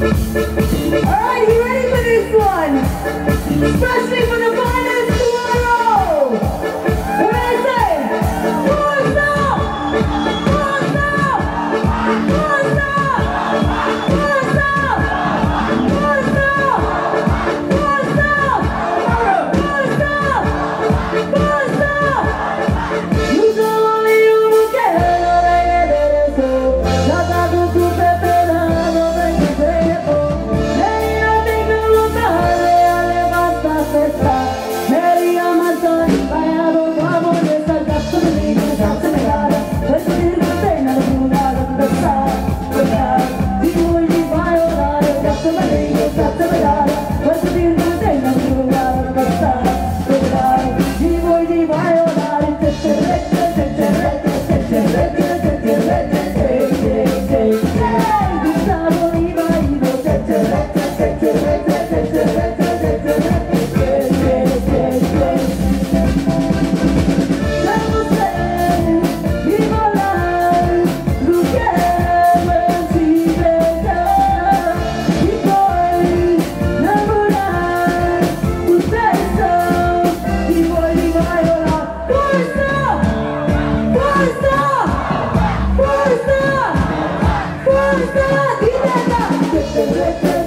Alright, you ready for this one? Special Thank you.